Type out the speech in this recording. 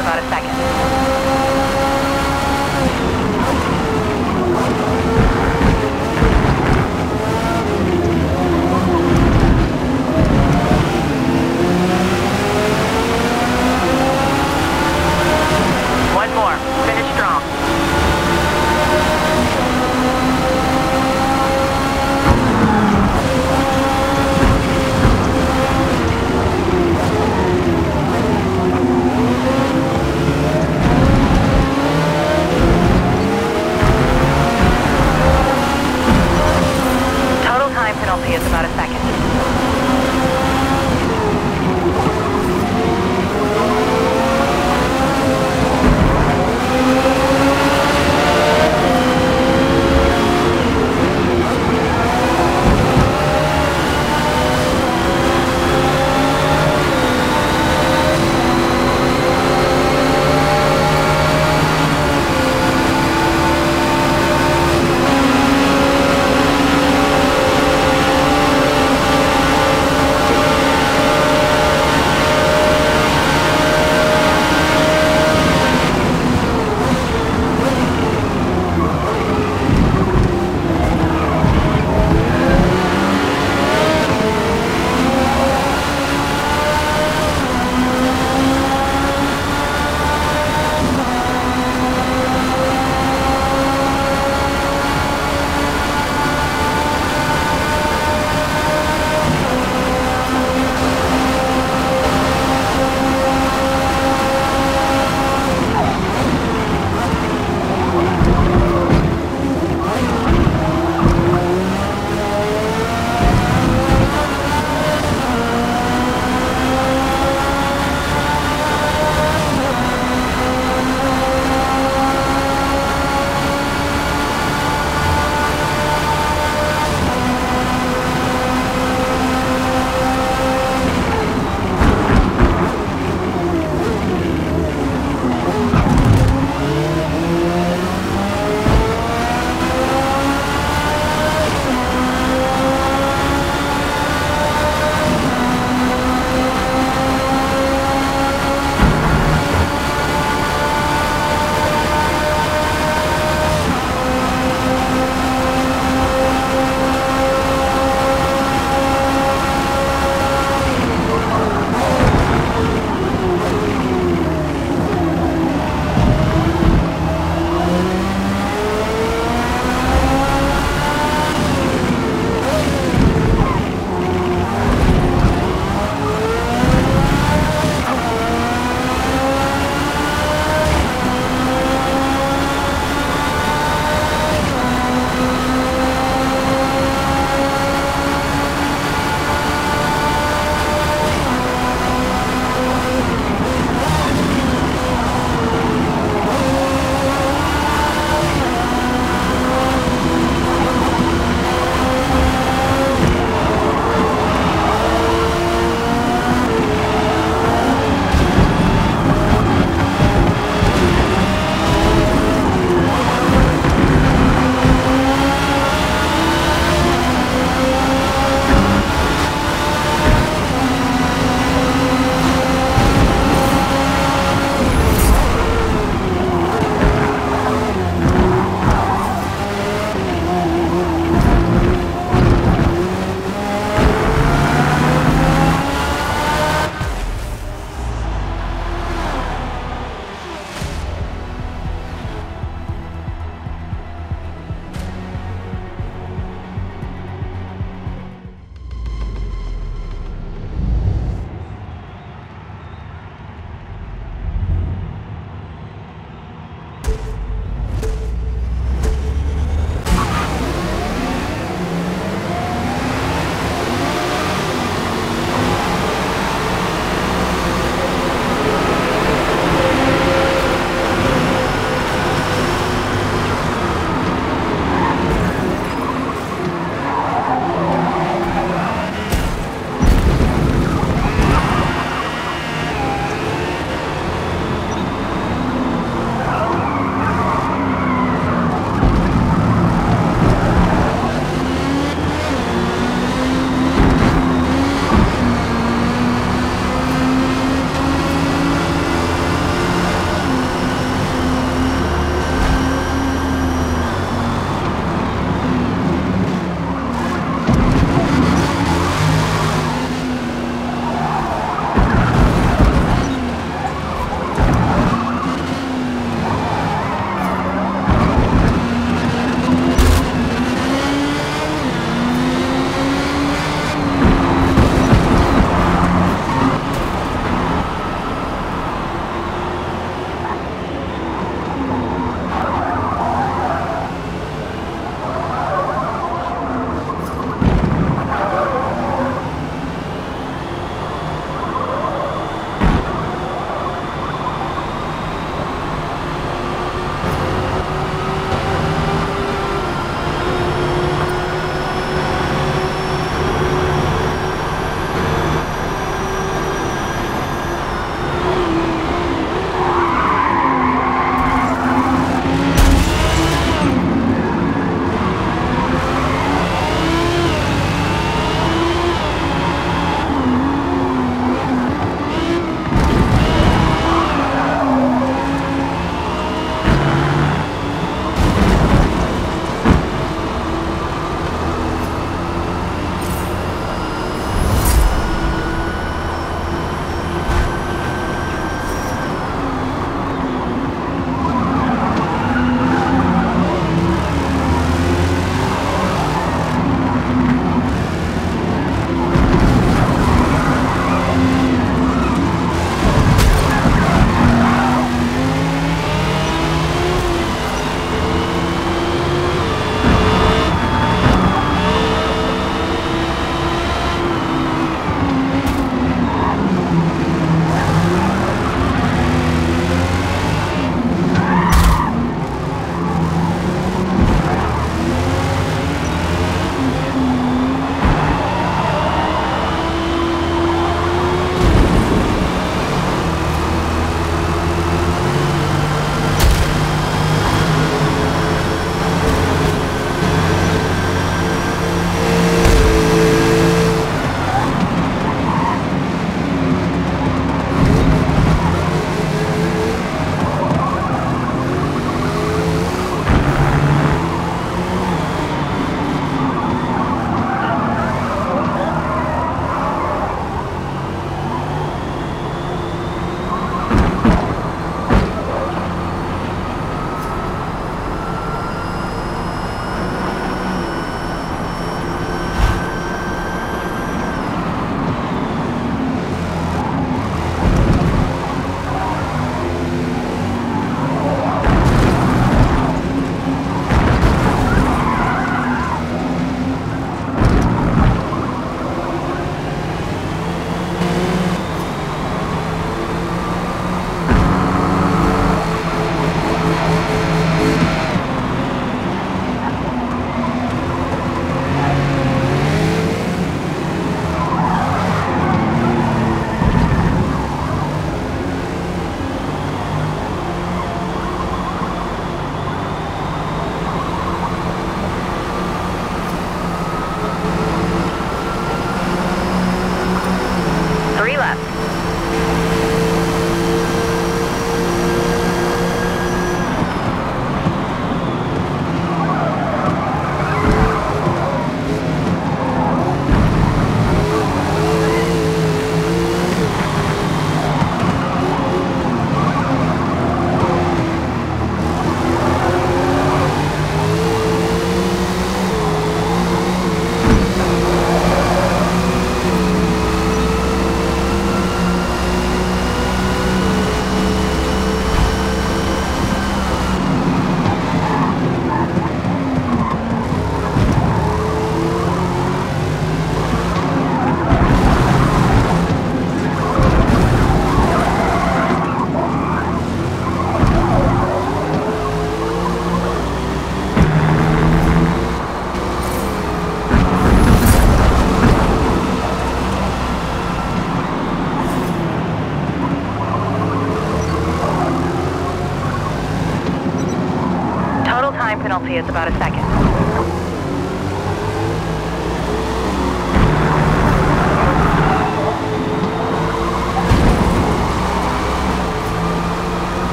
about a second.